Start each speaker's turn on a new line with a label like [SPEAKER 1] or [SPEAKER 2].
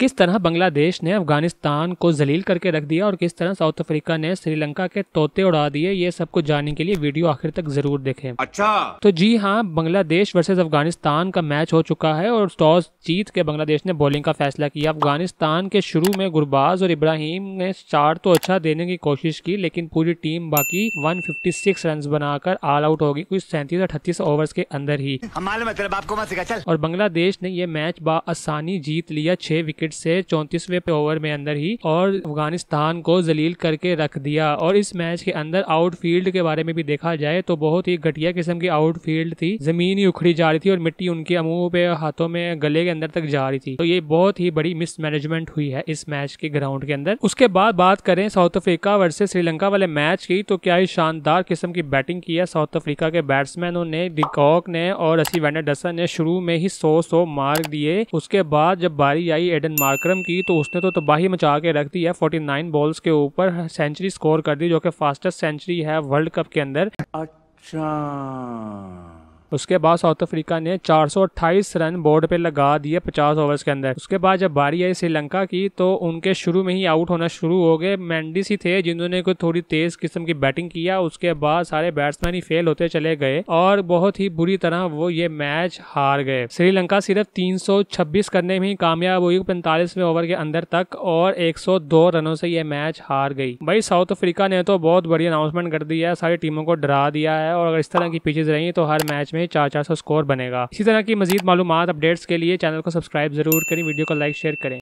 [SPEAKER 1] किस तरह बांग्लादेश ने अफ़गानिस्तान को जलील करके रख दिया और किस तरह साउथ अफ्रीका ने श्रीलंका के तोते उड़ा दिए ये सब कुछ जानने के लिए वीडियो आखिर तक ज़रूर देखें।
[SPEAKER 2] अच्छा।
[SPEAKER 1] तो जी हाँ बांग्लादेश वर्सेज अफ़गानिस्तान का मैच हो चुका है और टॉस जीत के बांग्लादेश ने बॉलिंग का फैसला किया। अफ़गानिस्तान के शुरू में गुरबाज और इब्राहिम ने चार तो अच्छा देने की कोशिश की लेकिन पूरी टीम बाकी 156 रन बनाकर ऑल आउट होगी कुछ सैंतीस अठतीस ओवर्स के अंदर ही। और बांग्लादेश ने यह मैच आसानी जीत लिया छह विकेट से चौंतीसवे ओवर में अंदर ही और अफ़गानिस्तान को जलील करके रख दिया। और इस मैच के अंदर आउटफील्ड के बारे में भी देखा जाए तो बहुत ही घटिया किस्म की आउटफील्ड थी। ज़मीन ही उखड़ी जा रही थी और मिट्टी उनके मुँह पे हाथों में गले के अंदर तक जा रही थी। तो ये बहुत ही बड़ी मिसमैनेजमेंट हुई है इस मैच के ग्राउंड के अंदर। उसके बाद बात करें साउथ अफ्रीका वर्सेस श्रीलंका वाले मैच की तो क्या ही शानदार किस्म की बैटिंग की है। साउथ अफ्रीका के बैट्समैनों ने, डिकॉक ने और असी वेंडरडसन ने शुरू में ही सौ सौ मार दिए। उसके बाद जब बारी आई एडन मार्क्रम की तो उसने तो तबाही मचा के रख दी है। 49 बॉल्स के ऊपर सेंचुरी स्कोर कर दी, जो कि फास्टेस्ट सेंचुरी है वर्ल्ड कप के अंदर।
[SPEAKER 2] अच्छा।
[SPEAKER 1] उसके बाद साउथ अफ्रीका ने 428 रन बोर्ड पे लगा दिए 50 ओवर्स के अंदर। उसके बाद जब बारी आई श्रीलंका की तो उनके शुरू में ही आउट होना शुरू हो गए। मैंडिस ही थे जिन्होंने कोई थोड़ी तेज किस्म की बैटिंग किया उसके बाद सारे बैट्समैन ही फेल होते चले गए और बहुत ही बुरी तरह वो ये मैच हार गए। श्रीलंका सिर्फ़ तीन सौ छब्बीस करने में ही कामयाब हुई पैंतालीसवें ओवर के अंदर तक और एक सौ दो रनों से ये मैच हार गई। भाई, साउथ अफ्रीका ने तो बहुत बड़ी अनाउंसमेंट कर दिया है। सारी टीमों को डरा दिया है और अगर इस तरह की पिचेज रही तो हर मैच में में चार चार सौ स्कोर बनेगा। इसी तरह की मजीद मालूम अपडेट्स के लिए चैनल को सब्सक्राइब ज़रूर करें, वीडियो को लाइक, शेयर करें।